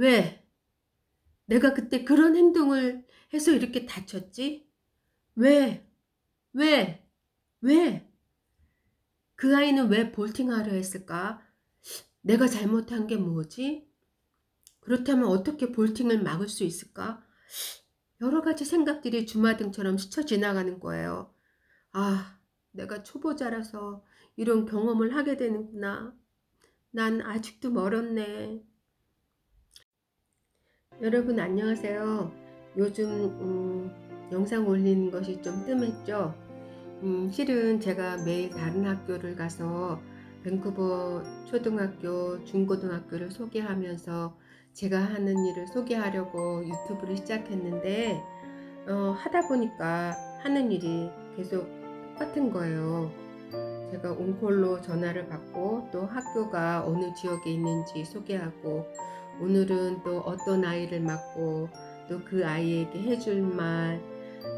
왜? 내가 그때 그런 행동을 해서 이렇게 다쳤지? 왜? 왜? 왜? 그 아이는 왜 볼팅하려 했을까? 내가 잘못한 게 뭐지? 그렇다면 어떻게 볼팅을 막을 수 있을까? 여러 가지 생각들이 주마등처럼 스쳐 지나가는 거예요. 아, 내가 초보자라서 이런 경험을 하게 되는구나. 난 아직도 멀었네. 여러분 안녕하세요. 요즘 음, 영상 올리는 것이 좀 뜸했죠. 음, 실은 제가 매일 다른 학교를 가서 밴쿠버 초등학교, 중고등학교를 소개하면서 제가 하는 일을 소개하려고 유튜브를 시작했는데 어, 하다 보니까 하는 일이 계속 똑같은 거예요. 제가 온콜로 전화를 받고 또 학교가 어느 지역에 있는지 소개하고 오늘은 또 어떤 아이를 맡고 또 그 아이에게 해줄 말,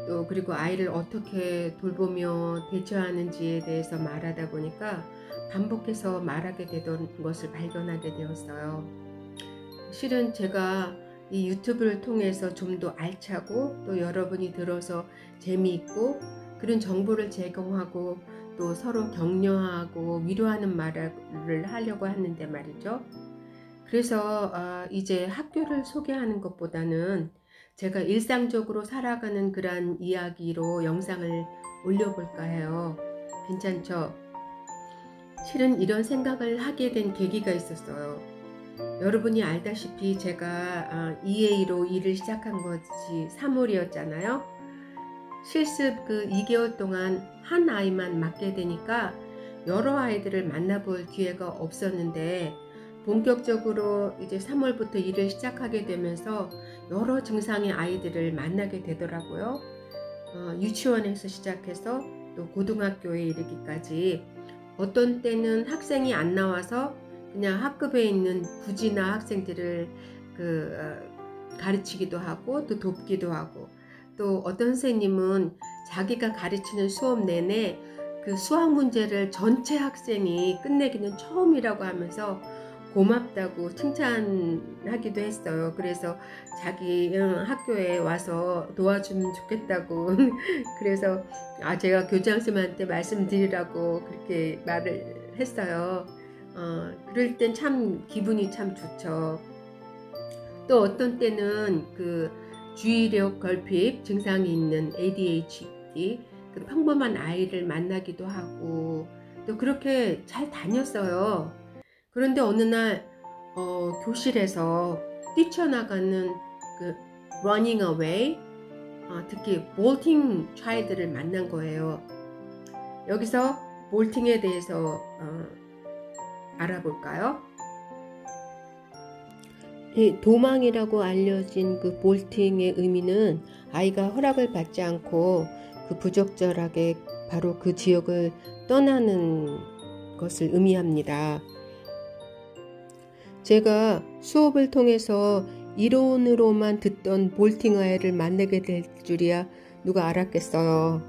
또 그리고 아이를 어떻게 돌보며 대처하는지에 대해서 말하다 보니까 반복해서 말하게 되던 것을 발견하게 되었어요. 실은 제가 이 유튜브를 통해서 좀 더 알차고 또 여러분이 들어서 재미있고 그런 정보를 제공하고 또 서로 격려하고 위로하는 말을 하려고 하는데 말이죠. 그래서 어, 이제 학교를 소개하는 것보다는 제가 일상적으로 살아가는 그런 이야기로 영상을 올려볼까 해요. 괜찮죠? 실은 이런 생각을 하게 된 계기가 있었어요. 여러분이 알다시피 제가 EA로 일을 시작한 것이 3월이었잖아요. 실습 그 2개월 동안 한 아이만 맡게 되니까 여러 아이들을 만나볼 기회가 없었는데 본격적으로 이제 3월부터 일을 시작하게 되면서 여러 증상의 아이들을 만나게 되더라고요. 어, 유치원에서 시작해서 또 고등학교에 이르기까지 어떤 때는 학생이 안 나와서 그냥 학급에 있는 부지나 학생들을 그 어, 가르치기도 하고 또 돕기도 하고 또 어떤 선생님은 자기가 가르치는 수업 내내 그 수학 문제를 전체 학생이 끝내기는 처음이라고 하면서 고맙다고 칭찬하기도 했어요. 그래서 자기 학교에 와서 도와주면 좋겠다고. 그래서 아 제가 교장선생님한테 말씀드리라고 그렇게 말을 했어요. 어, 그럴 땐 참 기분이 참 좋죠. 또 어떤 때는 그 주의력 결핍 증상이 있는 ADHD 그 평범한 아이를 만나기도 하고 또 그렇게 잘 다녔어요. 그런데 어느 날 어, 교실에서 뛰쳐나가는 그 running away 어, 특히 볼팅 차이들을 만난 거예요. 여기서 볼팅에 대해서 어, 알아볼까요? 이 도망이라고 알려진 그 볼팅의 의미는 아이가 허락을 받지 않고 그 부적절하게 바로 그 지역을 떠나는 것을 의미합니다. 제가 수업을 통해서 이론으로만 듣던 볼팅 아이를 만나게 될 줄이야 누가 알았겠어요.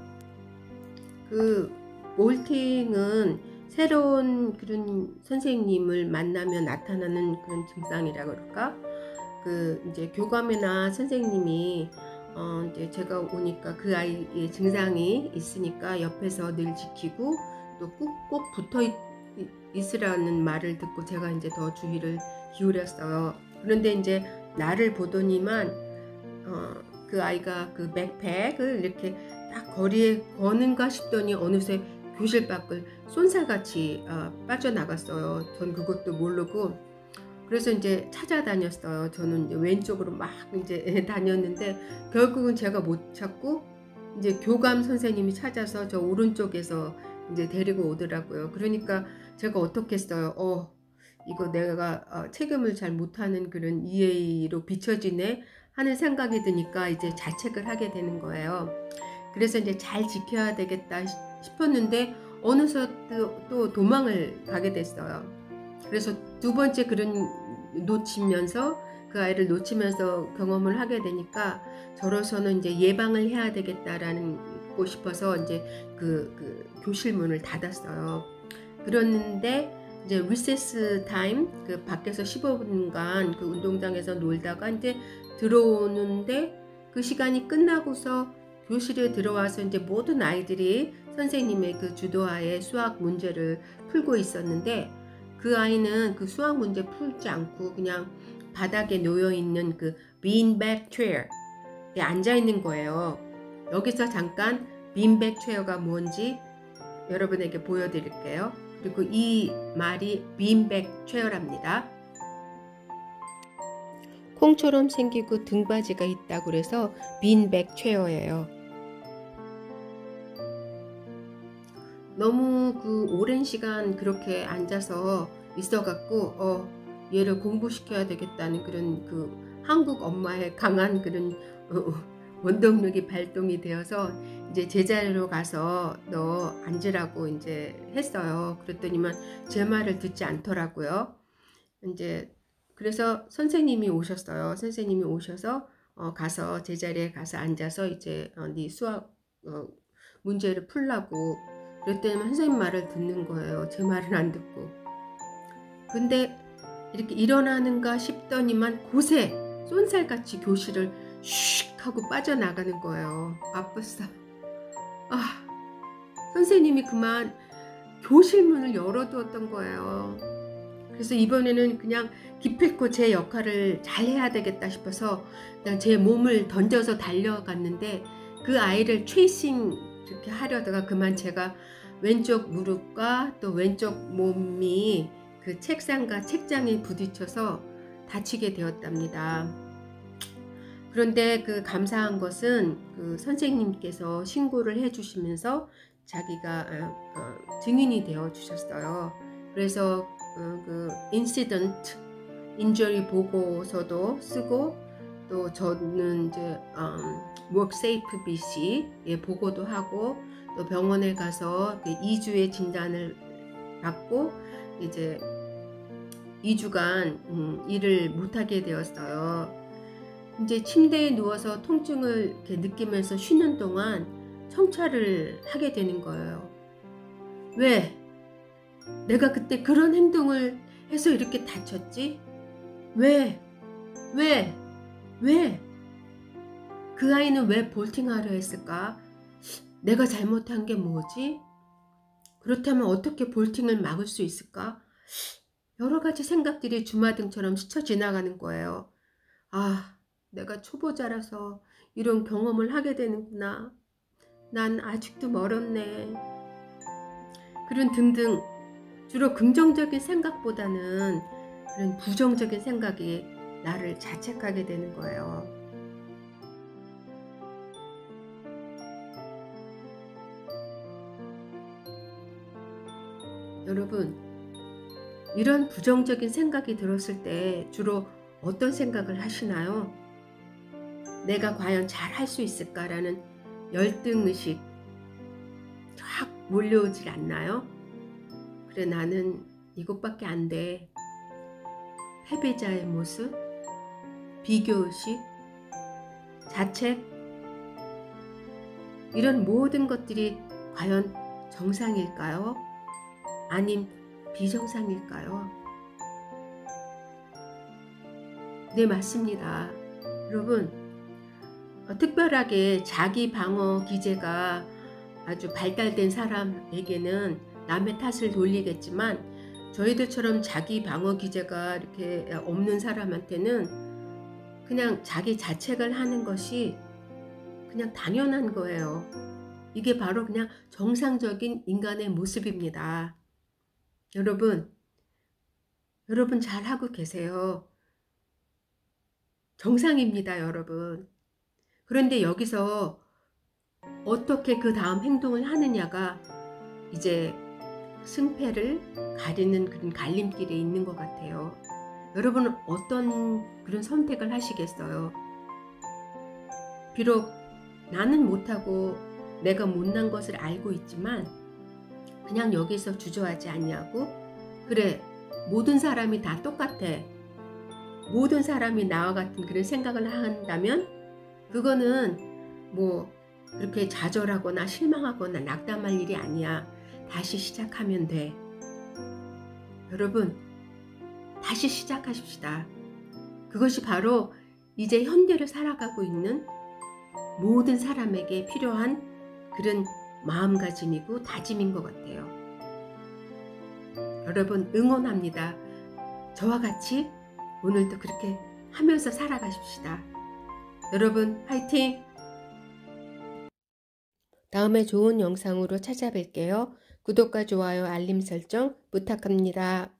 그 볼팅은 새로운 그런 선생님을 만나면 나타나는 그런 증상이라 그럴까? 그 이제 교감이나 선생님이 어 이제 제가 오니까 그 아이의 증상이 있으니까 옆에서 늘 지키고 또 꾹꾹 붙어 있, 있으라는 말을 듣고 제가 이제 더 주의를 기울였어요. 그런데 이제 나를 보더니만 어, 그 아이가 그 백팩을 이렇게 딱 거리에 거는가 싶더니 어느새 교실 밖을 쏜살같이 어, 빠져나갔어요. 전 그것도 모르고 그래서 이제 찾아다녔어요. 저는 이제 왼쪽으로 막 이제 다녔는데 결국은 제가 못 찾고 이제 교감 선생님이 찾아서 저 오른쪽에서 이제 데리고 오더라고요. 그러니까 제가 어떻게 했어요? 어, 이거 내가 어, 책임을 잘 못하는 그런 EA로 비춰지네 하는 생각이 드니까 이제 자책을 하게 되는 거예요. 그래서 이제 잘 지켜야 되겠다 싶었는데 어느새 또, 또 도망을 가게 됐어요. 그래서 두 번째 그런 놓치면서 그 아이를 놓치면서 경험을 하게 되니까 저로서는 이제 예방을 해야 되겠다라는 고 싶어서 이제 그, 그 교실 문을 닫았어요. 그랬는데 이제 recess time 그 밖에서 15분간 그 운동장에서 놀다가 이제 들어오는데 그 시간이 끝나고서 교실에 들어와서 이제 모든 아이들이 선생님의 그 주도하에 수학 문제를 풀고 있었는데 그 아이는 그 수학 문제 풀지 않고 그냥 바닥에 놓여 있는 그 beanbag chair에 앉아 있는 거예요. 여기서 잠깐 beanbag chair가 뭔지 여러분에게 보여드릴게요. 그리고 이 말이 beanbag chair랍니다. 콩처럼 생기고 등받이가 있다고 그래서 beanbag chair예요. 너무 그 오랜 시간 그렇게 앉아서 있어갖고 어 얘를 공부시켜야 되겠다는 그런 그 한국 엄마의 강한 그런 어, 원동력이 발동이 되어서 이제 제자리로 가서 너 앉으라고 이제 했어요. 그랬더니만 제 말을 듣지 않더라고요. 이제 그래서 선생님이 오셨어요. 선생님이 오셔서 어, 가서 제자리에 가서 앉아서 이제 어, 네 수학 어, 문제를 풀라고 그랬더니 선생님 말을 듣는 거예요. 제 말은 안 듣고. 근데 이렇게 일어나는가 싶더니만 곳에 쏜살같이 교실을 슉 하고 빠져나가는 거예요. 아팠어. 아, 선생님이 그만 교실 문을 열어두었던 거예요. 그래서 이번에는 그냥 기필코 제 역할을 잘 해야 되겠다 싶어서 제 몸을 던져서 달려갔는데 그 아이를 트레이싱 이렇게 하려다가 그만 제가 왼쪽 무릎과 또 왼쪽 몸이 그 책상과 책장에 부딪혀서 다치게 되었답니다. 그런데 그 감사한 것은 그 선생님께서 신고를 해주시면서 자기가 어, 어, 증인이 되어 주셨어요. 그래서 어, 그 incident injury 보고서도 쓰고 또 저는 이제 음, WorkSafe BC에 보고도 하고 또 병원에 가서 그 2주의 진단을 받고 이제 2주간 음, 일을 못하게 되었어요. 이제 침대에 누워서 통증을 느끼면서 쉬는 동안 성찰을 하게 되는 거예요. 왜? 내가 그때 그런 행동을 해서 이렇게 다쳤지? 왜? 왜? 왜? 그 아이는 왜 볼팅하려 했을까? 내가 잘못한 게 뭐지? 그렇다면 어떻게 볼팅을 막을 수 있을까? 여러 가지 생각들이 주마등처럼 스쳐 지나가는 거예요. 아, 내가 초보자라서 이런 경험을 하게 되는구나. 난 아직도 멀었네. 그런 등등 주로 긍정적인 생각보다는 그런 부정적인 생각이 나를 자책하게 되는 거예요. 여러분, 이런 부정적인 생각이 들었을 때 주로 어떤 생각을 하시나요? 내가 과연 잘 할 수 있을까라는 열등의식 쫙 몰려오질 않나요? 그래, 나는 이것밖에 안 돼. 패배자의 모습, 비교의식, 자책, 이런 모든 것들이 과연 정상일까요? 아님 비정상일까요? 네, 맞습니다. 여러분, 어, 특별하게 자기 방어 기제가 아주 발달된 사람에게는 남의 탓을 돌리겠지만 저희들처럼 자기 방어 기제가 이렇게 없는 사람한테는 그냥 자기 자책을 하는 것이 그냥 당연한 거예요. 이게 바로 그냥 정상적인 인간의 모습입니다. 여러분, 여러분 잘하고 계세요. 정상입니다, 여러분. 그런데 여기서 어떻게 그 다음 행동을 하느냐가 이제 승패를 가리는 그런 갈림길에 있는 것 같아요. 여러분은 어떤 그런 선택을 하시겠어요? 비록 나는 못하고 내가 못난 것을 알고 있지만 그냥 여기서 주저하지 않냐고? 그래, 모든 사람이 다 똑같아. 모든 사람이 나와 같은 그런 생각을 한다면 그거는 뭐 그렇게 좌절하거나 실망하거나 낙담할 일이 아니야. 다시 시작하면 돼. 여러분, 다시 시작하십시다. 그것이 바로 이제 현대를 살아가고 있는 모든 사람에게 필요한 그런 마음가짐이고 다짐인 것 같아요. 여러분 응원합니다. 저와 같이 오늘도 그렇게 하면서 살아가십시다. 여러분 화이팅! 다음에 좋은 영상으로 찾아뵐게요. 구독과 좋아요, 알림 설정 부탁합니다.